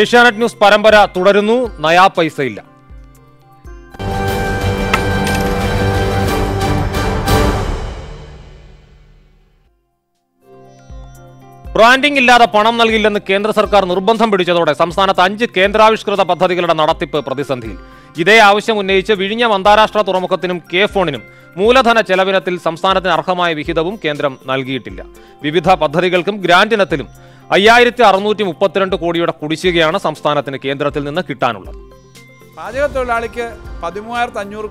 Asianet news പരമ്പര തുടരുന്നു. നയാ പൈസയില്ല. ബ്രാൻഡിംഗ് ഇല്ലാതെ പണം നൽകില്ലെന്ന് കേന്ദ്ര സർക്കാർ നിർബന്ധം പിടിച്ചതോടെ സംസ്ഥാനത്ത് അഞ്ച് കേന്ദ്രാവിഷ്കൃത പദ്ധതികളുടെ നടത്തിപ്പ് പ്രതിസന്ധിയിൽ. ഇതേ ആവശ്യം ഉന്നയിച്ച് വിഴിഞ്ഞം അന്താരാഷ്ട്ര തുറമുഖത്തിനും കെ ഫോണിനും മൂലധന ചെലവിനത്തിൽ സംസ്ഥാനത്തിന് അർഹമായ വിഹിതവും കേന്ദ്രം നൽകിയിട്ടില്ല. വിവിധ പദ്ധതികൾക്കും ഗ്രാന്റ് ഇനത്തിലും അയ്യായിരത്തി അറുന്നൂറ്റി മുപ്പത്തിരണ്ട് കോടിയുടെ കുടിശ്ശികയാണ് സംസ്ഥാനത്തിന് കേന്ദ്രത്തിൽ നിന്ന് കിട്ടാനുള്ളത്. പാചക തൊഴിലാളിക്ക് പതിമൂവായിരത്തി അഞ്ഞൂറ്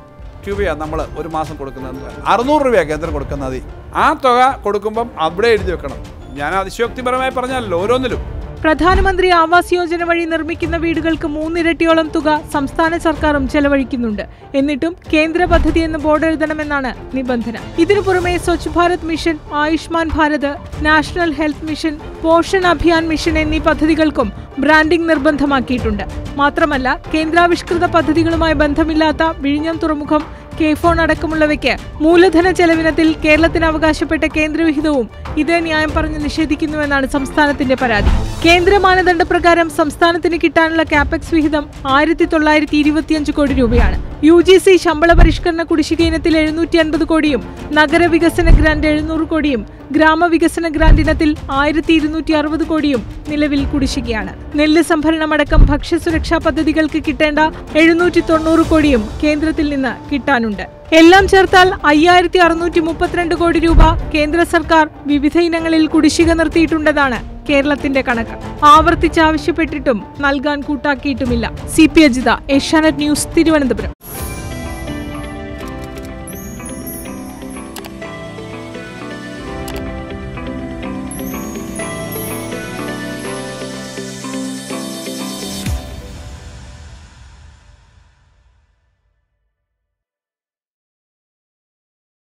രൂപയാണ് നമ്മൾ ഒരു മാസം കൊടുക്കുന്നത്. അറുന്നൂറ് രൂപയാണ് കേന്ദ്രം കൊടുക്കുന്നത്. ആ തുക കൊടുക്കുമ്പം അവിടെ എഴുതി വെക്കണം. ഞാൻ അതിശയോക്തിപരമായി പറഞ്ഞല്ലോ ഓരോന്നിലും. പ്രധാനമന്ത്രി ആവാസ് യോജന വഴി നിർമ്മിക്കുന്ന വീടുകൾക്ക് മൂന്നിരട്ടിയോളം തുക സംസ്ഥാന സർക്കാരും ചെലവഴിക്കുന്നുണ്ട്. എന്നിട്ടും കേന്ദ്ര പദ്ധതി എന്ന് ബോർഡ് എഴുതണമെന്നാണ് നിബന്ധന. ഇതിനു പുറമെ Swachh Bharat mission Ayushman Bharat national health mission Poshan Abhiyan mission എന്നീ പദ്ധതികൾക്കും ബ്രാൻഡിംഗ് നിർബന്ധമാക്കിയിട്ടുണ്ട്. മാത്രമല്ല കേന്ദ്രാവിഷ്കൃത പദ്ധതികളുമായി ബന്ധമില്ലാത്ത വിഴിഞ്ഞം തുറമുഖം കെ ഫോൺ അടക്കമുള്ളവയ്ക്ക് മൂലധന ചെലവിനത്തിൽ കേരളത്തിന് അവകാശപ്പെട്ട കേന്ദ്രവിഹിതവും ഇതേ ന്യായം പറഞ്ഞ് നിഷേധിക്കുന്നുവെന്നാണ് സംസ്ഥാനത്തിന്റെ പരാതി. കേന്ദ്ര മാനദണ്ഡപ്രകാരം സംസ്ഥാനത്തിന് കിട്ടാനുള്ള ക്യാപെക്സ് വിഹിതം ആയിരത്തി തൊള്ളായിരത്തി ഇരുപത്തിയഞ്ച് കോടി രൂപയാണ്. യു ജി സി ശമ്പള പരിഷ്കരണ കുടിശ്ശിക ഇനത്തിൽ എഴുന്നൂറ്റി അൻപത് കോടിയും നഗരവികസന ഗ്രാന്റ് എഴുന്നൂറ് കോടിയും ഗ്രാമവികസന ഗ്രാന്റ് ഇനത്തിൽ ആയിരത്തി ഇരുന്നൂറ്റി അറുപത് കോടിയും നിലവിൽ കുടിശ്ശികയാണ്. നെല്ല് സംഭരണമടക്കം ഭക്ഷ്യസുരക്ഷാ പദ്ധതികൾക്ക് കിട്ടേണ്ട എഴുന്നൂറ്റി തൊണ്ണൂറ് കോടിയും കേന്ദ്രത്തിൽ നിന്ന് കിട്ടാനുണ്ട്. എല്ലാം ചേർത്താൽ അയ്യായിരത്തി അറുന്നൂറ്റി മുപ്പത്തിരണ്ട് കോടി രൂപ കേന്ദ്ര സർക്കാർ വിവിധ ഇനങ്ങളിൽ കുടിശ്ശിക നിർത്തിയിട്ടുണ്ടെന്നാണ് കേരളത്തിന്റെ കണക്ക്. ആവർത്തിച്ചാവശ്യപ്പെട്ടിട്ടും നൽകാൻ കൂട്ടാക്കിയിട്ടുമില്ല. C P Ajitha Asianet news Thiruvananthapuram.